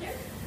Yes.